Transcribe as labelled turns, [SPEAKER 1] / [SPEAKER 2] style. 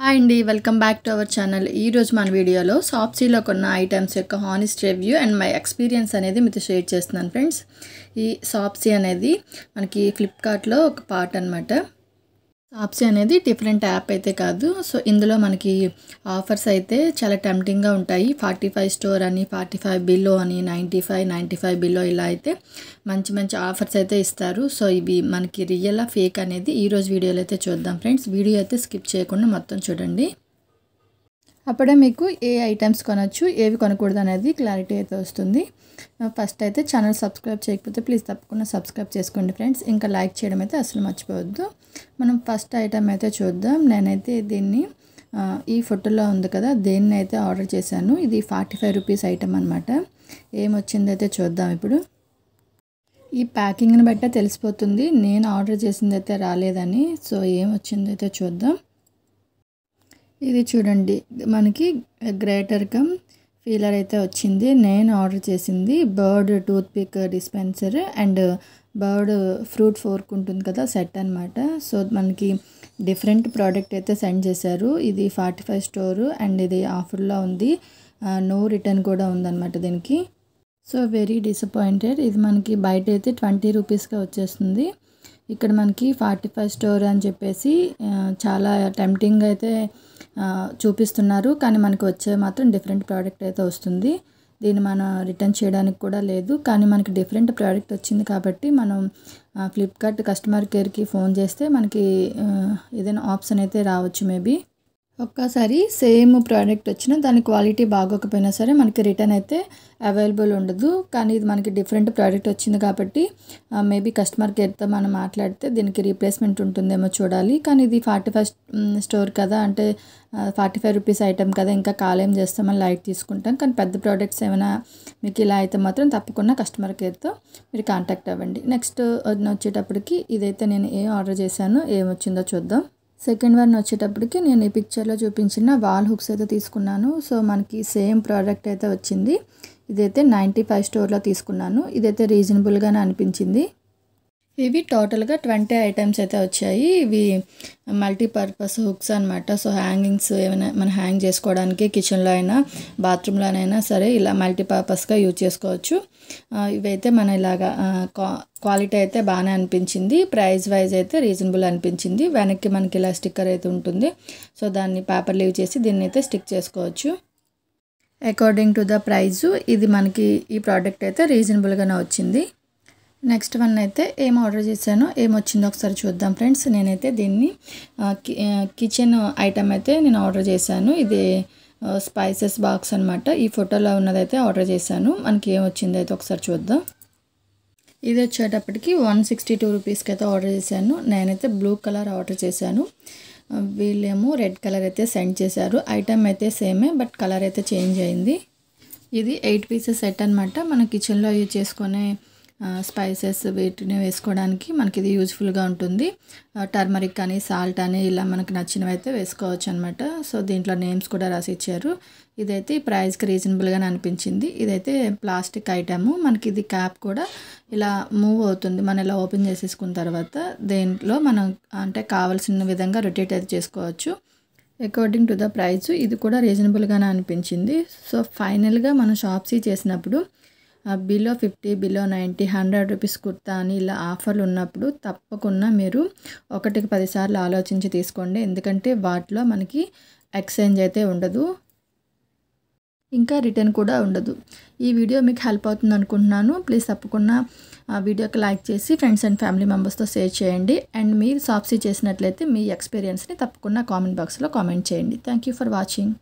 [SPEAKER 1] Hi అండి welcome back to our channel ఈరోజు మన వీడియోలో సాప్సీలో కొన్న ఐటమ్స్ యొక్క honest review and my experience అనేది మీతో షేర్ చేస్తున్నాను ఫ్రెండ్స్ ఈ సాప్సీ అనేది మనకి ఫ్లిప్కార్ట్లో ఒక పార్ట్ అనమాట ఆప్సీ అనేది డిఫరెంట్ యాప్ అయితే కాదు. సో ఇందులో మనకి ఆఫర్స్ అయితే చాలా టెంప్టింగ్గా ఉంటాయి. ఫార్టీ ఫైవ్ స్టోర్ అని ఫార్టీ ఫైవ్ బిలో అని ninety five ninety five below ఇలా అయితే మంచి మంచి ఆఫర్స్ అయితే ఇస్తారు. సో ఇవి మనకి రియల్ ఫేక్ అనేది ఈరోజు వీడియోలో అయితే చూద్దాం. ఫ్రెండ్స్ వీడియో అయితే స్కిప్ చేయకుండా మొత్తం చూడండి. అప్పుడే మీకు ఏ ఐటమ్స్ కొనవచ్చు ఏవి కొనకూడదు అనేది క్లారిటీ అయితే వస్తుంది. ఫస్ట్ అయితే ఛానల్ సబ్స్క్రైబ్ చేయకపోతే ప్లీజ్ తప్పకుండా సబ్స్క్రైబ్ చేసుకోండి ఫ్రెండ్స్. ఇంకా లైక్ చేయడం అయితే అసలు మర్చిపోవద్దు. మనం ఫస్ట్ ఐటమ్ అయితే చూద్దాం. నేనైతే దీన్ని ఈ ఫోటోలో ఉంది కదా దేన్ని అయితే ఆర్డర్ చేశాను. ఇది ఫార్టీ ఫైవ్ రూపీస్ ఐటమ్ అనమాట ఏమొచ్చిందైతే చూద్దాం ఇప్పుడు. ఈ ప్యాకింగ్ని బట్టే తెలిసిపోతుంది. నేను ఆర్డర్ చేసింది అయితే రాలేదని. సో ఏమొచ్చిందైతే చూద్దాం. ఇది చూడండి. మనకి గ్రేటర్ కమ్ ఫీలర్ అయితే వచ్చింది. నేను ఆర్డర్ చేసింది bird toothpick dispenser and bird fruit fork ఉంటుంది కదా సెట్ అనమాట సో మనకి డిఫరెంట్ ప్రోడక్ట్ అయితే సెండ్ చేశారు. ఇది ఫార్టీ ఫైవ్ స్టోరు అండ్ ఇది ఆఫర్లో ఉంది. నో రిటర్న్ కూడా ఉందన్నమాట దీనికి. So very disappointed. ఇది మనకి బయట అయితే ట్వంటీ రూపీస్గా వచ్చేస్తుంది. ఇక్కడ మనకి ఫార్టీ ఫైవ్ స్టోర్ అని చెప్పేసి చాలా టెంప్టింగ్ అయితే చూపిస్తున్నారు కానీ మనకు వచ్చే మాత్రం డిఫరెంట్ ప్రోడక్ట్ అయితే వస్తుంది. దీన్ని మనం రిటర్న్ చేయడానికి కూడా లేదు కానీ మనకి డిఫరెంట్ ప్రోడక్ట్ వచ్చింది కాబట్టి మనం ఫ్లిప్కార్ట్ కస్టమర్ కేర్కి ఫోన్ చేస్తే మనకి ఏదైనా ఆప్షన్ అయితే రావచ్చు మేబీ ఒక్కసారి సేమ్ ప్రోడక్ట్ వచ్చినా దాని క్వాలిటీ బాగోకపోయినా సరే మనకి రిటర్న్ అయితే అవైలబుల్ ఉండదు. కానీ ఇది మనకి డిఫరెంట్ ప్రోడక్ట్ వచ్చింది కాబట్టి మేబీ కస్టమర్ కేర్తో మనం మాట్లాడితే దీనికి రీప్లేస్మెంట్ ఉంటుందేమో చూడాలి. కానీ ఇది ఫార్టీ ఫైవ్ స్టోర్ కదా అంటే ఫార్టీ ఫైవ్ రూపీస్ ఐటమ్ కదా ఇంకా కాలేం చేస్తామని లైట్ తీసుకుంటాం. కానీ పెద్ద ప్రోడక్ట్స్ ఏమైనా మీకు ఇలా అయితే మాత్రం తప్పకుండా కస్టమర్ కేర్తో మీరు కాంటాక్ట్ అవ్వండి. నెక్స్ట్ వచ్చేటప్పటికి ఇదైతే నేను ఏం ఆర్డర్ చేశానో ఏమొచ్చిందో చూద్దాం. సెకండ్ వన్ వచ్చేటప్పటికి నేను ఈ పిక్చర్లో చూపించిన వాల్ హుక్స్ అయితే తీసుకున్నాను. సో మనకి సేమ్ ప్రోడక్ట్ అయితే వచ్చింది. ఇదైతే నైంటీ ఫైవ్ స్టోర్లో తీసుకున్నాను. ఇదైతే రీజనబుల్గానే అనిపించింది. ఇవి టోటల్గా ట్వంటీ ఐటమ్స్ అయితే వచ్చాయి. ఇవి మల్టీపర్పస్ హుక్స్ అనమాట సో హ్యాంగింగ్స్ ఏమైనా మనం హ్యాంగ్ చేసుకోవడానికి కిచెన్లో అయినా బాత్రూంలోనైనా సరే ఇలా మల్టీపర్పస్గా యూజ్ చేసుకోవచ్చు. ఇవైతే మన ఇలాగా క్వాలిటీ అయితే బాగానే అనిపించింది. ప్రైస్ వైజ్ అయితే రీజనబుల్ అనిపించింది. వెనక్కి మనకి ఇలా స్టిక్కర్ అయితే ఉంటుంది. సో దాన్ని పేపర్ లీవ్ చేసి దీన్ని అయితే స్టిక్ చేసుకోవచ్చు. అకార్డింగ్ టు ద ప్రైజు ఇది మనకి ఈ ప్రోడక్ట్ అయితే రీజనబుల్గానే వచ్చింది. నెక్స్ట్ వన్ అయితే ఏం ఆర్డర్ చేశానో ఏమొచ్చిందో ఒకసారి చూద్దాం ఫ్రెండ్స్. నేనైతే దీన్ని కిచెన్ ఐటమ్ అయితే నేను ఆర్డర్ చేశాను. ఇది స్పైసెస్ బాక్స్ అనమాట ఈ ఫోటోలో ఉన్నదైతే ఆర్డర్ చేశాను. మనకి ఏం అయితే ఒకసారి చూద్దాం. ఇది వచ్చేటప్పటికి వన్ సిక్స్టీ టూ రూపీస్కి అయితే ఆర్డర్ చేశాను. నేనైతే బ్లూ కలర్ ఆర్డర్ చేశాను. వీళ్ళేమో రెడ్ కలర్ అయితే సెండ్ చేశారు. ఐటమ్ అయితే సేమే బట్ కలర్ అయితే చేంజ్ అయింది. ఇది ఎయిట్ పీసెస్ సెట్ అనమాట మన కిచెన్లో యూజ్ చేసుకునే స్పైసెస్ వీటిని వేసుకోవడానికి మనకి ఇది యూజ్ఫుల్గా ఉంటుంది. టర్మరిక్ కానీ సాల్ట్ అని ఇలా మనకు నచ్చినవి అయితే వేసుకోవచ్చు అనమాట సో దీంట్లో నేమ్స్ కూడా రాసి ఇచ్చారు ఇదైతే ఈ ప్రైస్కి రీజనబుల్గానే అనిపించింది. ఇదైతే ప్లాస్టిక్ ఐటము. మనకి ఇది క్యాప్ కూడా ఇలా మూవ్ అవుతుంది. మనం ఇలా ఓపెన్ చేసేసుకున్న తర్వాత దేంట్లో మనం అంటే కావాల్సిన విధంగా రొటేట్ అయితే చేసుకోవచ్చు. అకార్డింగ్ టు ద ప్రైస్ ఇది కూడా రీజనబుల్గానే అనిపించింది. సో ఫైనల్గా మనం షాప్సీ చేసినప్పుడు below fifty below ninety hundred rupees kurta అని ఇలా ఆఫర్లు ఉన్నప్పుడు తప్పకుండా మీరు ఒకటికి పదిసార్లు ఆలోచించి తీసుకోండి. ఎందుకంటే వాటిలో మనకి ఎక్స్చేంజ్ అయితే ఉండదు. ఇంకా రిటర్న్ కూడా ఉండదు. ఈ వీడియో మీకు హెల్ప్ అవుతుంది అనుకుంటున్నాను. ప్లీజ్ తప్పకుండా ఆ వీడియోకి లైక్ చేసి ఫ్రెండ్స్ అండ్ ఫ్యామిలీ మెంబర్స్తో షేర్ చేయండి. అండ్ మీరు సాప్సీ చేసినట్లయితే మీ ఎక్స్పీరియన్స్ని తప్పకుండా కామెంట్ బాక్స్లో కామెంట్ చేయండి. Thank you for watching